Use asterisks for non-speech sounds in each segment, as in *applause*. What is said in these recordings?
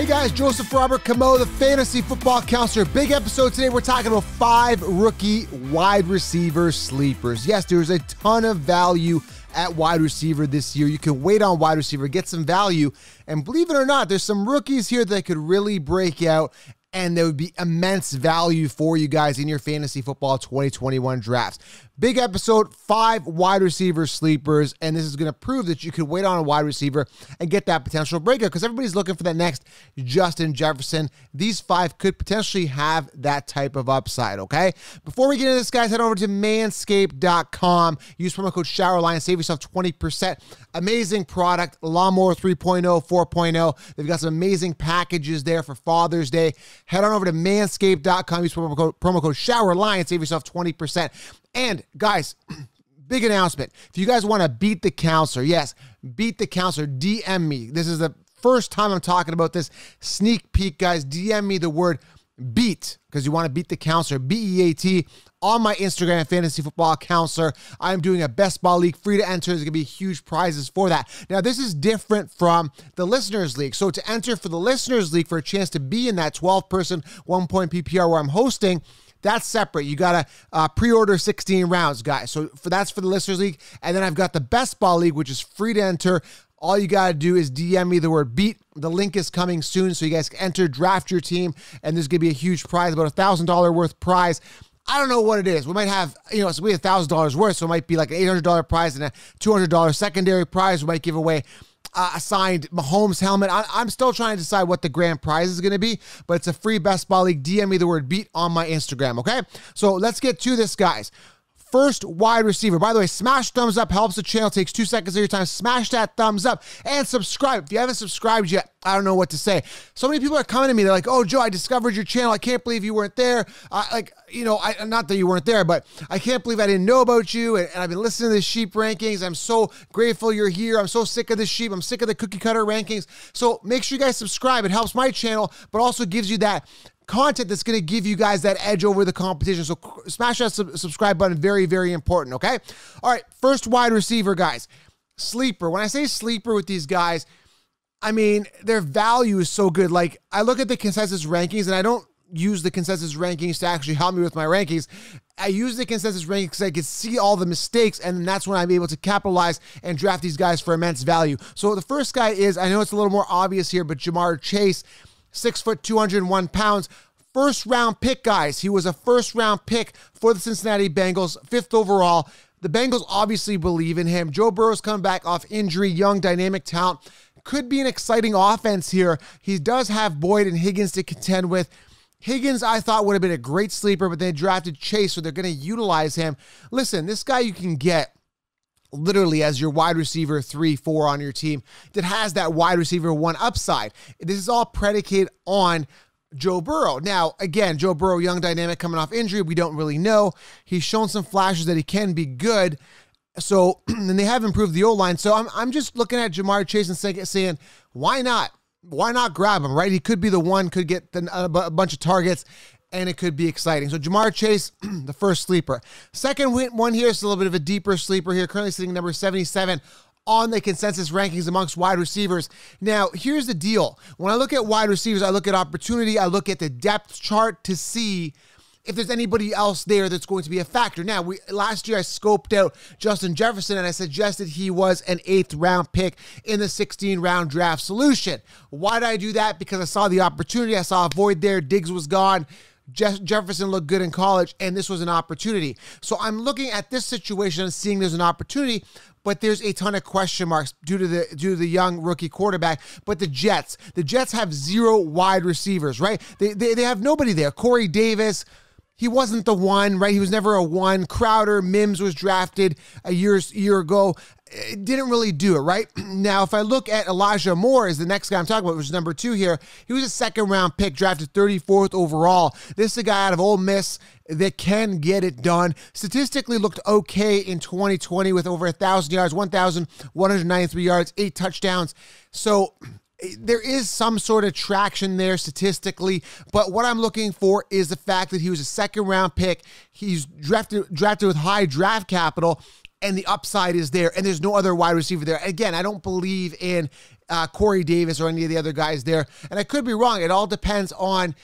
Hey guys, Joseph Robert Camo, the fantasy football counselor. Big episode today. We're talking about five rookie wide receiver sleepers. Yes, there's a ton of value at wide receiver this year. You can wait on wide receiver, get some value, and believe it or not, there's some rookies here that could really break out and there would be immense value for you guys in your fantasy football 2021 drafts. Big episode, five wide receiver sleepers, and this is going to prove that you could wait on a wide receiver and get that potential breakout because everybody's looking for that next Justin Jefferson. These five could potentially have that type of upside, okay? Before we get into this, guys, head over to manscaped.com. Use promo code ShowerLion, save yourself 20%. Amazing product, Lawnmower 3.0, 4.0. They've got some amazing packages there for Father's Day. Head on over to manscaped.com. Use promo code, promo code ShowerLion, save yourself 20%. And guys, big announcement. If you guys want to beat the counselor, yes, beat the counselor, DM me. This is the first time I'm talking about this. Sneak peek, guys. DM me the word beat because you want to beat the counselor, B E A T, on my Instagram, Fantasy Football Counselor. I'm doing a best ball league, free to enter. There's going to be huge prizes for that. Now, this is different from the Listeners League. So, to enter for the Listeners League for a chance to be in that 12 person, one point PPR where I'm hosting, that's separate. You got to uh, pre-order 16 rounds, guys. So for that's for the listeners league, and then I've got the best ball league, which is free to enter. All you got to do is DM me the word beat. The link is coming soon, so you guys can enter, draft your team, and there's going to be a huge prize, about a thousand dollar worth prize. I don't know what it is. We might have, you know, so we have thousand dollars worth, so it might be like an eight hundred dollar prize and a two hundred dollar secondary prize. We might give away uh, signed Mahomes helmet. I, am still trying to decide what the grand prize is going to be, but it's a free best ball league. DM me the word beat on my Instagram. Okay, so let's get to this, guys first wide receiver. By the way, smash thumbs up helps the channel. Takes two seconds of your time. Smash that thumbs up and subscribe. If you haven't subscribed yet, I don't know what to say. So many people are coming to me. They're like, "Oh, Joe, I discovered your channel. I can't believe you weren't there. Like, you know, I, not that you weren't there, but I can't believe I didn't know about you. And, and I've been listening to the sheep rankings. I'm so grateful you're here. I'm so sick of the sheep. I'm sick of the cookie cutter rankings. So make sure you guys subscribe. It helps my channel, but also gives you that content that's going to give you guys that edge over the competition. So smash that sub- subscribe button. Very, very important. Okay. All right. First wide receiver, guys. Sleeper. When I say sleeper with these guys, I mean, their value is so good. Like, I look at the consensus rankings and I don't use the consensus rankings to actually help me with my rankings. I use the consensus rankings because I can see all the mistakes, and that's when I'm able to capitalize and draft these guys for immense value. So the first guy is, I know it's a little more obvious here, but Ja'Marr Chase six foot, 201 pounds. First round pick, guys. He was a first round pick for the Cincinnati Bengals, fifth overall. The Bengals obviously believe in him. Joe Burrow's coming back off injury, young, dynamic talent. Could be an exciting offense here. He does have Boyd and Higgins to contend with. Higgins, I thought would have been a great sleeper, but they drafted Chase, so they're going to utilize him. Listen, this guy you can get literally as your wide receiver three, four on your team that has that wide receiver one upside. This is all predicated on Joe Burrow. Now, again, Joe Burrow, young dynamic coming off injury. We don't really know. He's shown some flashes that he can be good. So, *clears throat* and they have improved the O line. So I'm, I'm just looking at Ja'Marr Chase and saying, saying, why not? Why not grab him, right? He could be the one, could get the, a bunch of targets and it could be exciting. So Ja'Marr Chase, *clears throat* the first sleeper. Second one here is a little bit of a deeper sleeper here, currently sitting number 77 on the consensus rankings amongst wide receivers. Now, here's the deal. When I look at wide receivers, I look at opportunity, I look at the depth chart to see if there's anybody else there that's going to be a factor. Now, we last year I scoped out Justin Jefferson and I suggested he was an eighth round pick in the 16 round draft solution. Why did I do that? Because I saw the opportunity, I saw a void there, Diggs was gone. Jeff- Jefferson looked good in college, and this was an opportunity. So I'm looking at this situation and seeing there's an opportunity, but there's a ton of question marks due to the due to the young rookie quarterback. But the Jets, the Jets have zero wide receivers, right? They they, they have nobody there. Corey Davis. He wasn't the one, right? He was never a one. Crowder, Mims was drafted a year, year ago it didn't really do it, right? *clears throat* Now, if I look at Elijah Moore, is the next guy I'm talking about, which is number two here. He was a second round pick, drafted 34th overall. This is a guy out of Ole Miss that can get it done. Statistically, looked okay in 2020 with over a thousand yards, 1,193 yards, eight touchdowns. So *clears throat* there is some sort of traction there statistically, but what I'm looking for is the fact that he was a second round pick. He's drafted drafted with high draft capital and the upside is there, and there's no other wide receiver there. Again, I don't believe in uh, Corey Davis or any of the other guys there. And I could be wrong. It all depends on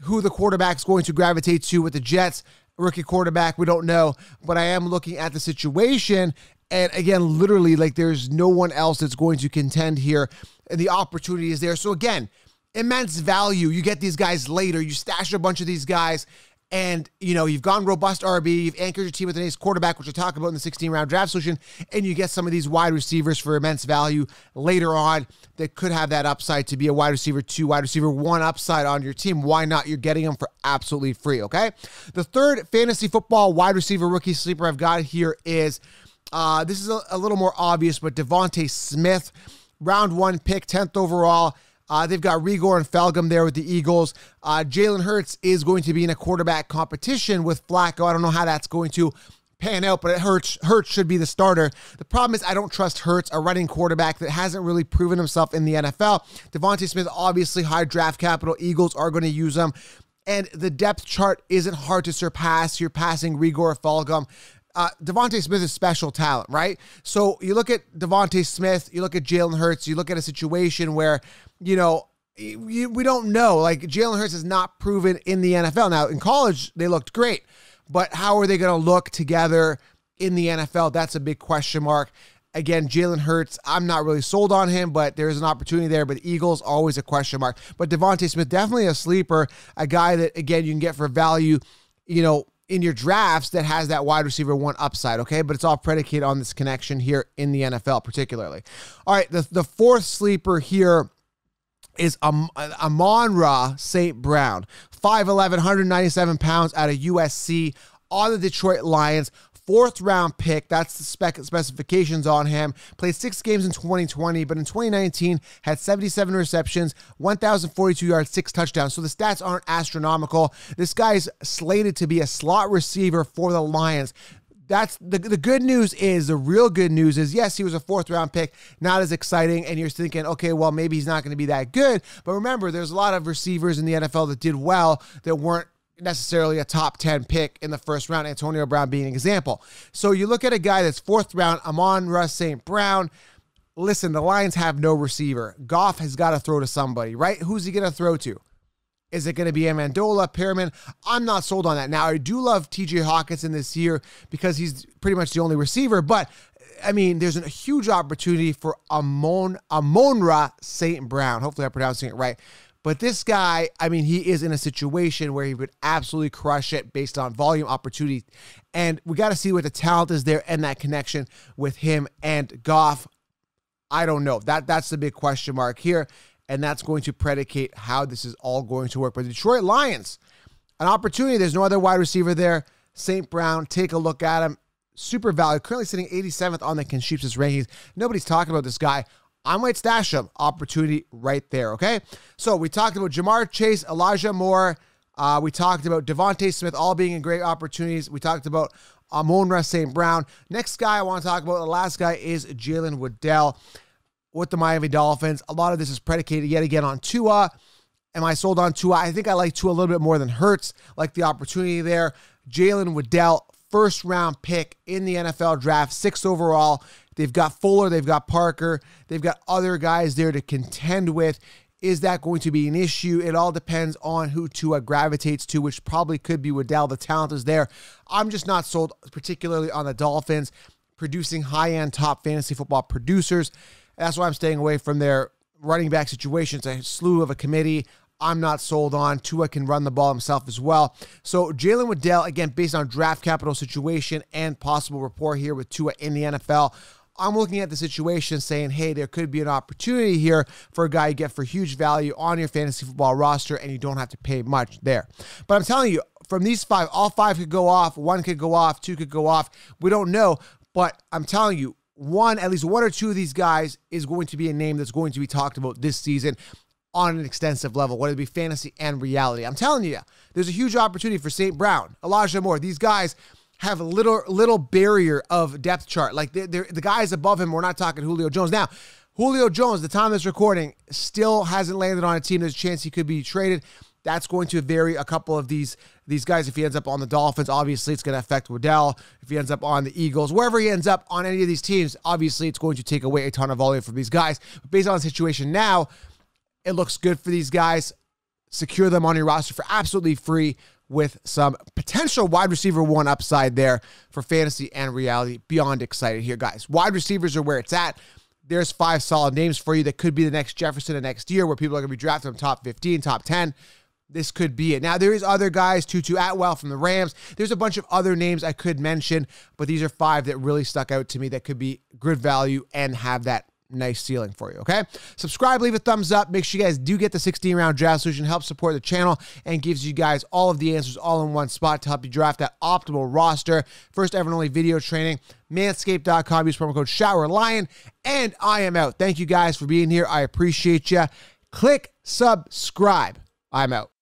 who the quarterback's going to gravitate to with the Jets. Rookie quarterback, we don't know. But I am looking at the situation. And again, literally, like there's no one else that's going to contend here. And the opportunity is there. So again, immense value. You get these guys later. You stash a bunch of these guys and you know you've gone robust RB, you've anchored your team with an ace quarterback, which we'll talk about in the 16 round draft solution, and you get some of these wide receivers for immense value later on that could have that upside to be a wide receiver two, wide receiver one upside on your team. Why not? You're getting them for absolutely free. Okay. The third fantasy football wide receiver rookie sleeper I've got here is uh, this is a, a little more obvious, but DeVonta Smith, round one pick, 10th overall. Uh, they've got Reagor and Fulgham there with the Eagles. Uh, Jalen Hurts is going to be in a quarterback competition with Flacco. I don't know how that's going to pan out, but it hurts. Hurts should be the starter. The problem is I don't trust Hurts, a running quarterback that hasn't really proven himself in the NFL. DeVonta Smith, obviously high draft capital. Eagles are going to use him. And the depth chart isn't hard to surpass. You're passing Reagor Fulgham uh, DeVonta Smith is special talent, right? So you look at DeVonta Smith, you look at Jalen Hurts, you look at a situation where, you know, we don't know. Like Jalen Hurts is not proven in the NFL. Now in college they looked great, but how are they going to look together in the NFL? That's a big question mark. Again, Jalen Hurts, I'm not really sold on him, but there's an opportunity there. But Eagles, always a question mark. But DeVonta Smith, definitely a sleeper, a guy that again you can get for value. You know, in your drafts that has that wide receiver one upside, okay? But it's all predicated on this connection here in the NFL, particularly. All right, the, the fourth sleeper here is Am- Amon-Ra St. Brown, 5'11, 197 pounds out of USC on the Detroit Lions fourth round pick. That's the spec specifications on him. Played six games in 2020, but in 2019 had 77 receptions, 1,042 yards, six touchdowns. So the stats aren't astronomical. This guy's slated to be a slot receiver for the Lions that's the, the good news is the real good news is yes he was a fourth round pick not as exciting and you're thinking okay well maybe he's not going to be that good but remember there's a lot of receivers in the nfl that did well that weren't necessarily a top 10 pick in the first round, Antonio Brown being an example. So you look at a guy that's fourth round, Amon-Ra St. Brown. Listen, the Lions have no receiver. Goff has got to throw to somebody, right? Who's he going to throw to? Is it going to be Amendola, Perriman? I'm not sold on that. Now, I do love TJ Hockenson this year because he's pretty much the only receiver, but I mean, there's a huge opportunity for Amon Amon-Ra St. Brown. Hopefully, I'm pronouncing it right. But this guy, I mean, he is in a situation where he would absolutely crush it based on volume opportunity. And we got to see what the talent is there and that connection with him and Goff. I don't know. That that's the big question mark here. And that's going to predicate how this is all going to work. But Detroit Lions, an opportunity. There's no other wide receiver there. St. Brown, take a look at him. Super value. Currently sitting 87th on the Concheapsis rankings. Nobody's talking about this guy. I might stash him. Opportunity right there. Okay. So we talked about Ja'Marr Chase, Elijah Moore. Uh, we talked about DeVonta Smith all being in great opportunities. We talked about Amon-Ra St. Brown. Next guy I want to talk about, the last guy is Jaylen Waddle with the Miami Dolphins. A lot of this is predicated yet again on Tua. Am I sold on Tua? I think I like Tua a little bit more than Hurts. Like the opportunity there. Jaylen Waddle, first round pick in the NFL draft, sixth overall. They've got Fuller, they've got Parker, they've got other guys there to contend with. Is that going to be an issue? It all depends on who Tua gravitates to, which probably could be Waddle. The talent is there. I'm just not sold, particularly on the Dolphins producing high end top fantasy football producers. That's why I'm staying away from their running back situations. A slew of a committee. I'm not sold on. Tua can run the ball himself as well. So Jaylen Waddle, again, based on draft capital situation and possible rapport here with Tua in the NFL, I'm looking at the situation saying, hey, there could be an opportunity here for a guy you get for huge value on your fantasy football roster and you don't have to pay much there. But I'm telling you, from these five, all five could go off, one could go off, two could go off. We don't know. But I'm telling you, one, at least one or two of these guys is going to be a name that's going to be talked about this season on an extensive level, whether it be fantasy and reality. I'm telling you, there's a huge opportunity for St. Brown, Elijah Moore. These guys have a little little barrier of depth chart. Like they're, they're, the guys above him, we're not talking Julio Jones. Now, Julio Jones, the time of this recording, still hasn't landed on a team. There's a chance he could be traded. That's going to vary a couple of these these guys. If he ends up on the Dolphins, obviously it's going to affect Waddle. If he ends up on the Eagles, wherever he ends up on any of these teams, obviously it's going to take away a ton of volume from these guys. But based on the situation now, it looks good for these guys. Secure them on your roster for absolutely free with some potential wide receiver one upside there for fantasy and reality. Beyond excited here, guys. Wide receivers are where it's at. There's five solid names for you that could be the next Jefferson of next year, where people are going to be drafting them top 15, top 10. This could be it. Now, there is other guys, Tutu Atwell from the Rams. There's a bunch of other names I could mention, but these are five that really stuck out to me that could be good value and have that nice ceiling for you. Okay. Subscribe, leave a thumbs up. Make sure you guys do get the 16 round draft solution, help support the channel, and gives you guys all of the answers all in one spot to help you draft that optimal roster. First ever and only video training. Manscaped.com. Use promo code Shower Lion. And I am out. Thank you guys for being here. I appreciate you. Click subscribe. I'm out.